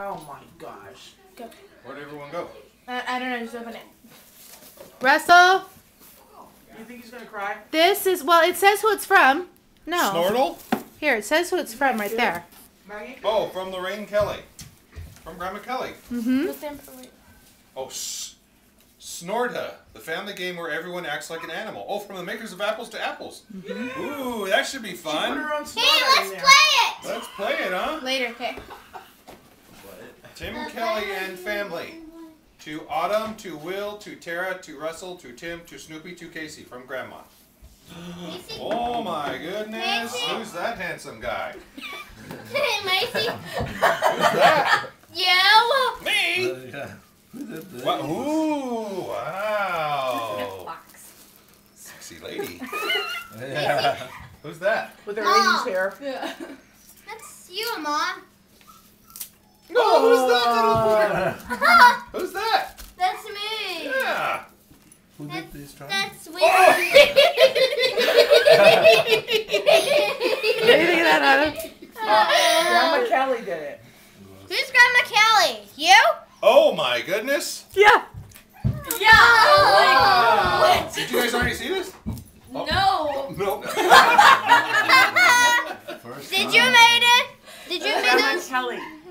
Oh my gosh. Go. Where'd everyone go? I, I don't know. Just open it. Russell, You think he's gonna cry? this is well. It says who it's from. No. Snortle? Here, it says who it's from right there. Maggie? Oh, from Lorraine Kelly. From Grandma Kelly. Mm-hmm. What's the wait. Oh, S- Snorta, the family game where everyone acts like an animal. Oh, from the makers of Apples to Apples. Ooh, that should be fun. her own Hey, Snorta let's play it! Let's play it, huh? Later. Okay. Tim Kelly and family. To Autumn, to Will, to Tara, to Russell, to Tim, to Snoopy, to Casey from Grandma. Oh my goodness. Casey? Who's that handsome guy? Macy? Who's that? Yeah? Me? yeah. Who? What? Ooh, wow. Box. Sexy lady. Yeah. Who's that? With her Mom. 80s hair. Yeah. That's you, Mom. Oh, who's that little boy? Who's that? That's me. Yeah. Who did these try? That's weird. What do you think of that, Adam? Grandma Kelly did it. Who's Grandma Kelly? You? Oh my goodness. Yeah. Yeah. Oh oh. Did you guys already see this? No. Nope. First Did time. you made it? Did you make Grandma those?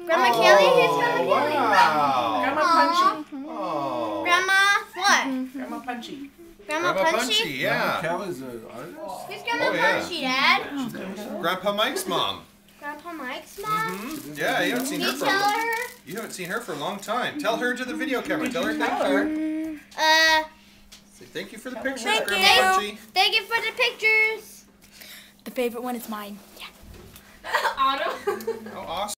Kelly. Grandma Kelly? Who's Grandma Oh, Kelly? wow. Grandma Aw. Punchy. Oh. Grandma what? Grandma Punchy. Grandma, Grandma Punchy? Punchy, yeah. Kelly's an artist. Who's Grandma Oh, yeah. Punchy, Dad? Grandpa Mike's mom. Grandpa Mike's mom? hmm Yeah, you haven't seen Can her you for tell a, her? you haven't seen her for a long time. Tell her to the video camera. Did Tell her thank you. Uh, Say thank you for the Tell her pictures, what. Grandma Thank Punchy. thank you for the pictures. The favorite one is mine. Yeah. Autumn. Oh, awesome.